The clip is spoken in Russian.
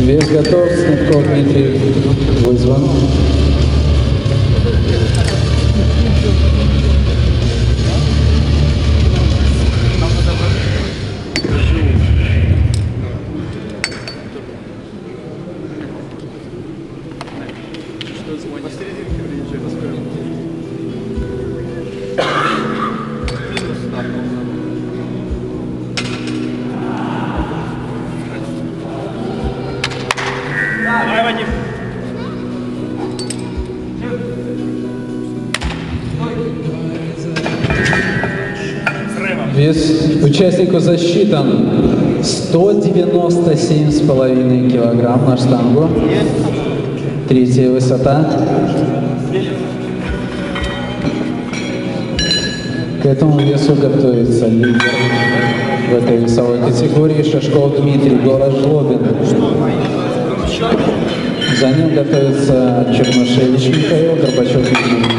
Вес готов, Снетков Дмитрий вызван. Давай, Вадим. Вес участнику засчитан 197,5 килограмм на штангу. Третья высота. К этому весу готовится лидер в этой весовой категории Шашков Дмитрий, город Жлобин. За ним готовится Чернышевич Михаил, Горбачев Евгений.